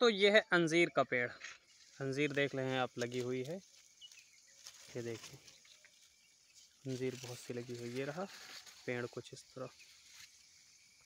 दोस्तों ये है अंजीर का पेड़। अंजीर देख रहे हैं आप, लगी हुई है। ये देखिए, अंजीर बहुत सी लगी हुई ये रहा पेड़ कुछ इस तरह।